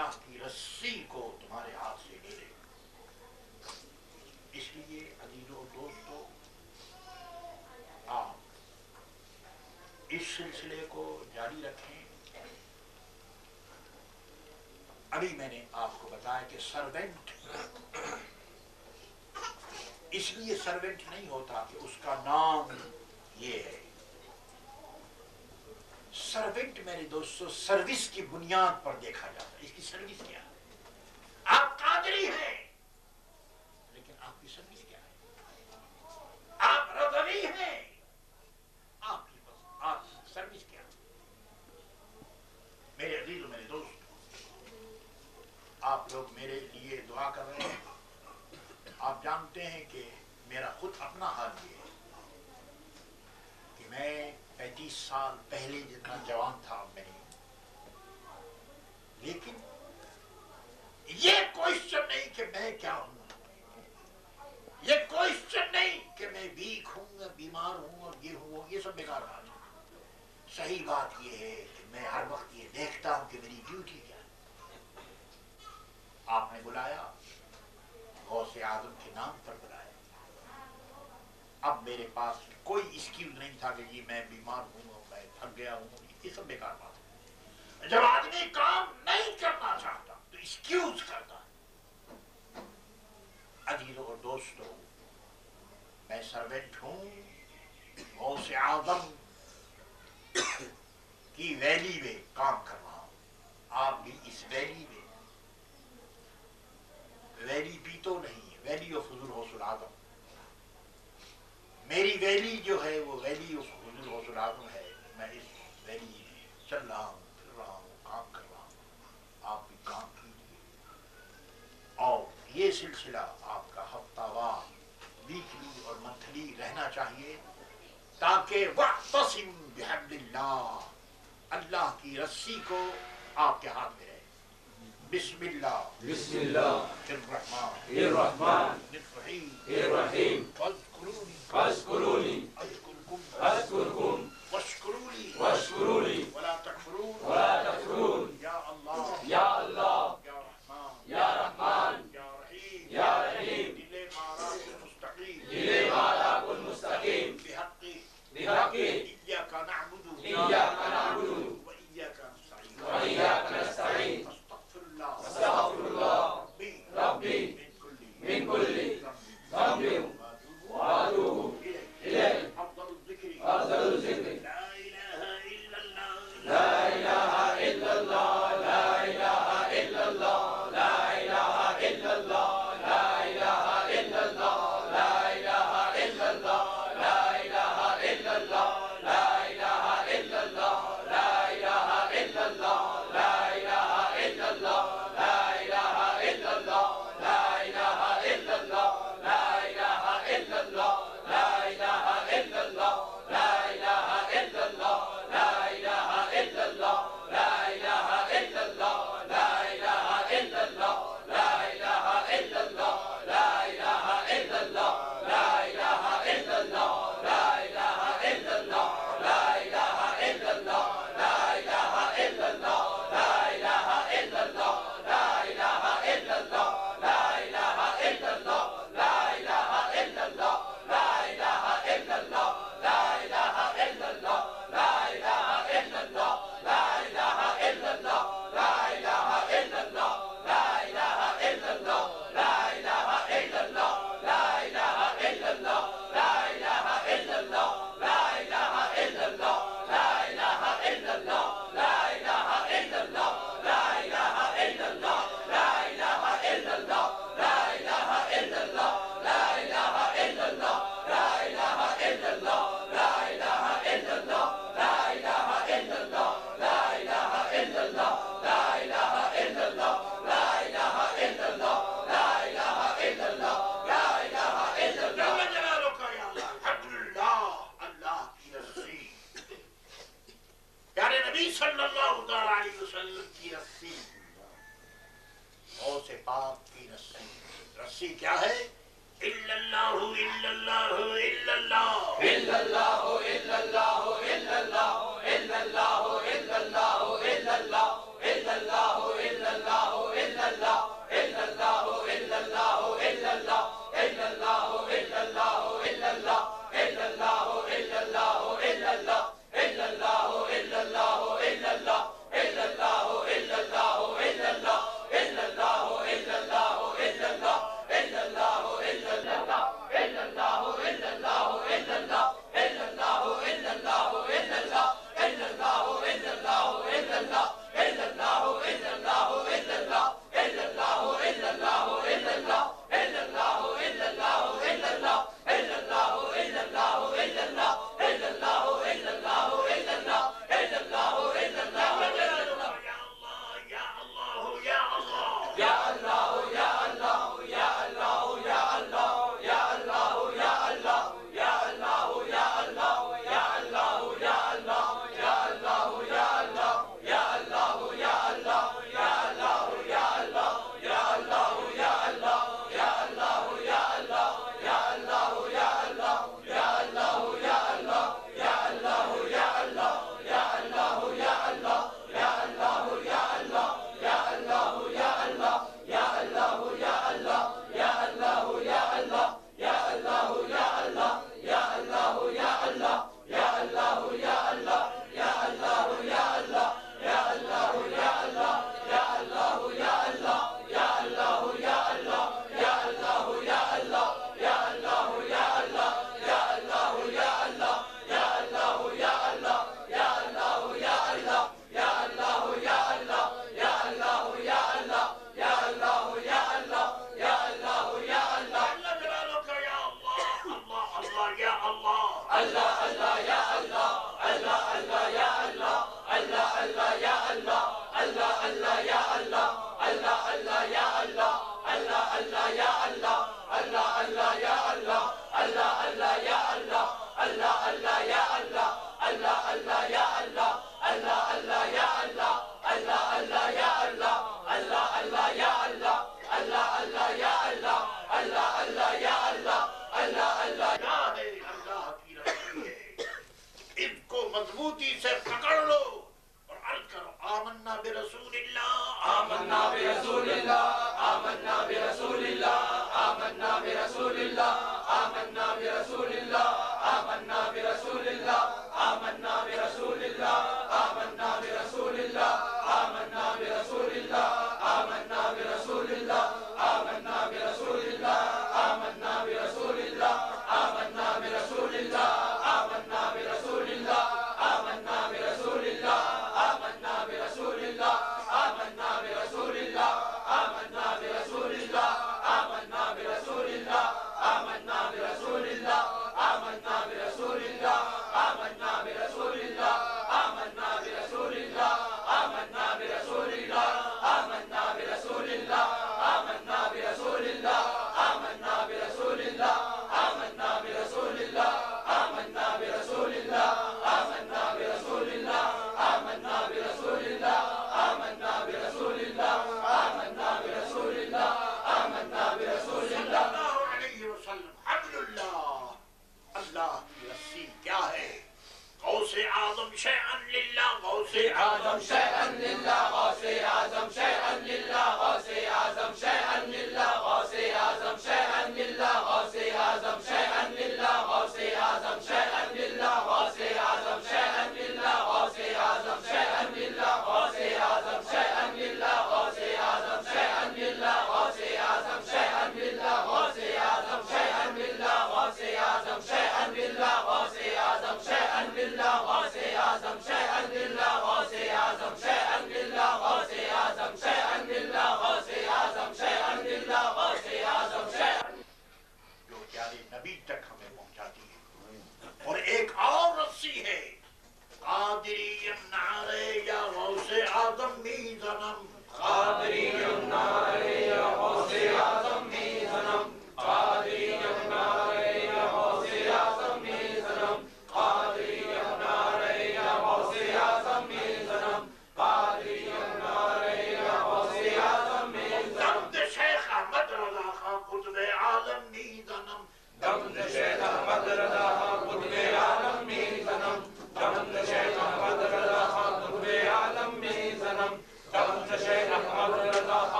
اللہ کی رسی کو تمہارے ہاتھ سے لے لے۔ اس لیے عزیز دوستو، آپ اس سلسلے کو جاری رکھیں۔ ابھی میں نے آپ کو بتایا کہ سروینٹ، اس لیے سروینٹ نہیں ہوتا کہ اس کا نام یہ ہے۔ سرونٹ میرے دوستو، سروس کی بنیاد پر دیکھا جاتا ہے۔ اس کی سروس کیا ہے؟ بیس سال پہلے جتنا جوان تھا اب میں نہیں۔ لیکن یہ کوشچن نہیں کہ میں کیا ہوں۔ یہ کوشچن نہیں کہ میں ویک ہوں بیمار ہوں اور یہ ہوں یہ سب بیکار بات ہے۔ صحیح بات یہ ہے کہ میں ہر وقت یہ دیکھتا ہوں کہ میری ڈیوٹی کیا ہے۔ آپ نے بلایا، غوث آدم کے نام پر اب میرے پاس کوئی اسکیوز نہیں تھا کہ جی میں بیمار ہوں میں تھک گیا ہوں، یہ سب بیکار بات ہے۔ جب آدمی کام نہیں کرنا چاہتا، تو اسکیوز کرتا ہے۔ عزیزوں اور دوستو میں سروینٹ ہوں، غوث اعظم کی ویلی میں کام کر رہا ہوں۔ آپ بھی اس ویلی کسی کو آپ کے ہاتھ میں رہے بسم اللہ بسم اللہ الرحمن الرحمن الرحیم الرحیم فذکرونی فذکرونی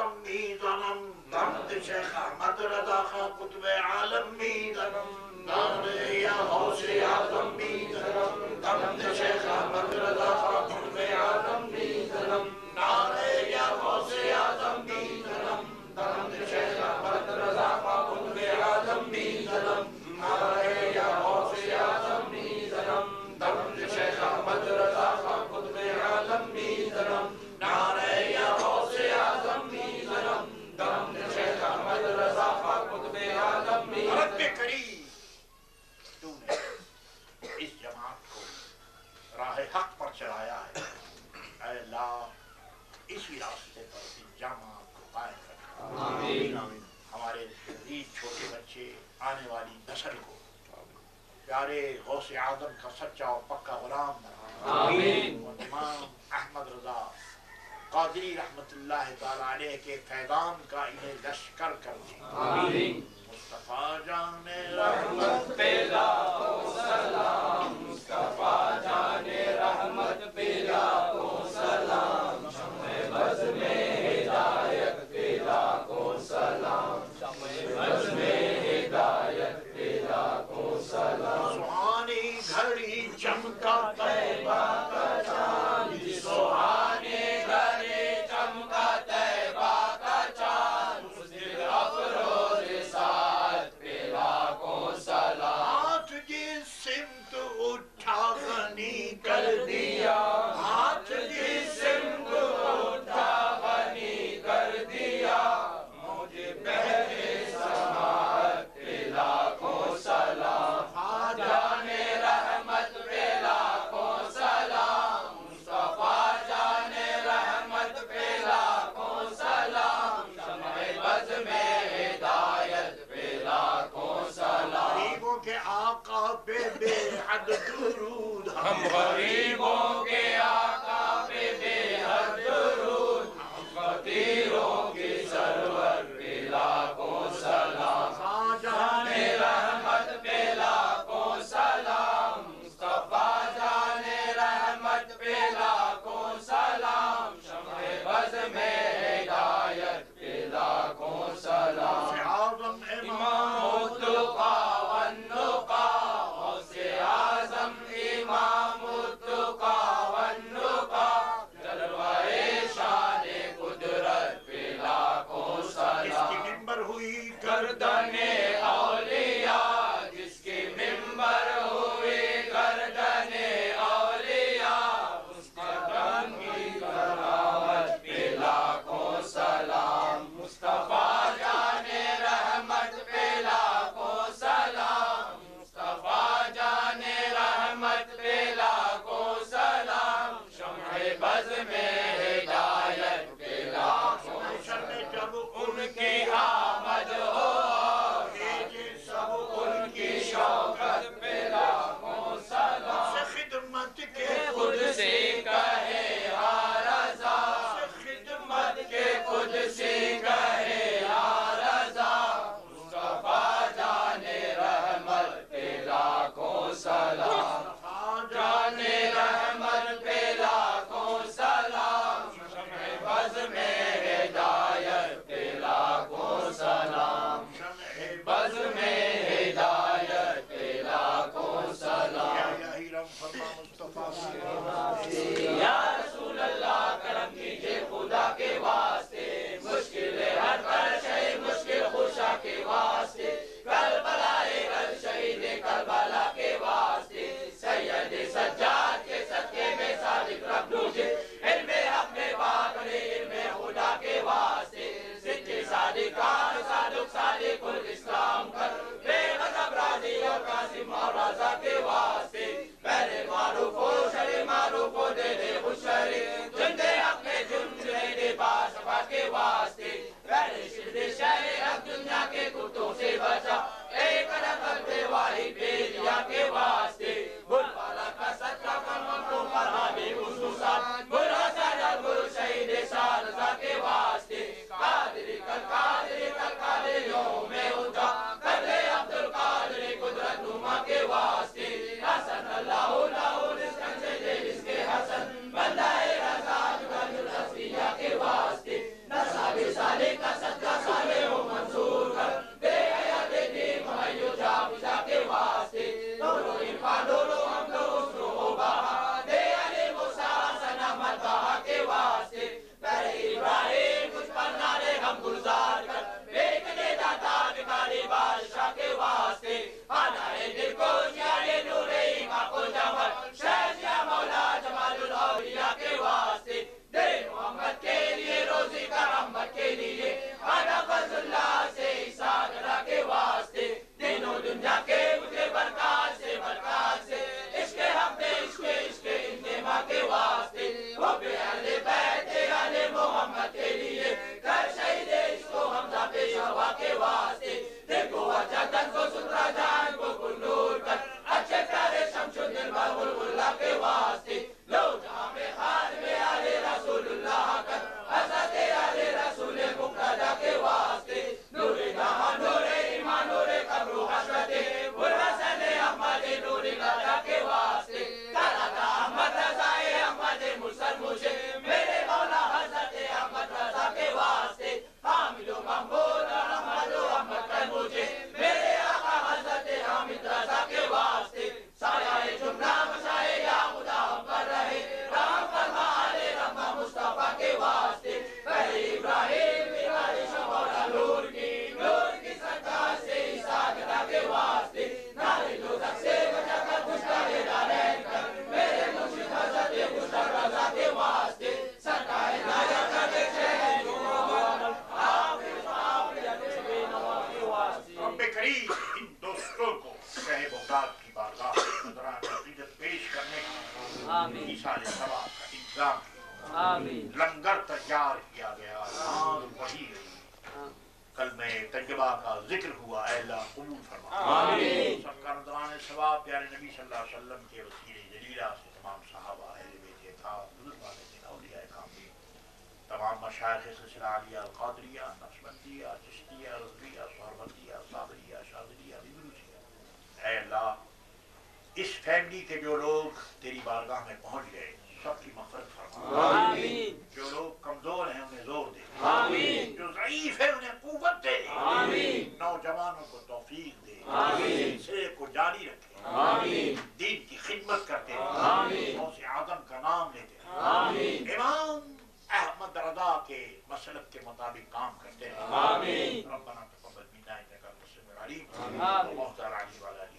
قطم می زنم شیخ احمد رضا خان قطب عالم می زنم یا حوش اعظم می زنم شیخ احمد رضا خان قطب عالم آدم کا سچا اور پکا غلام بنا۔ امام احمد رضا قادری رحمت اللہ تعالی علیہ کے فیضان کا انہیں لشکر کر دیں مصطفیٰ جان رحمت پیدا ہو سلام۔ القدس لنگر تیار کیا گیا۔ وہی کل میں تجربہ کا ذکر ہوا۔ اللہ قبول فرما۔ سرکار دوران ثواب پیارے نبی صلی اللہ علیہ وسلم کے وسیر جلیلہ سے تمام صحابہ اہل بیت اطاعت درود والے دن اولیاء کامی تمام مشایخ سلسلہ علیہ القادریہ نقشبندیہ چشتیہ رضویہ سہربندیہ صابریہ شادریہ بیبروسیہ اے اللہ اس فیملی کے جو لوگ تیری بارگاہ میں پہنچ گئے سب کی مفرت فرما آمین جو لوگ کمزور ہیں انہیں زور دے آمین جو ضعیف ہے انہیں قوت دے آمین نوجوانوں کو توفیق دے آمین سرے کو جاری رکھے آمین دین کی خدمت کرتے آمین غوث اعظم کا نام لیتے آمین امام احمد رضا کے مسلک کے مطابق کام کرتے ہیں آمین ربنا تقبل منا انك انت السميع العليم اللهم صل على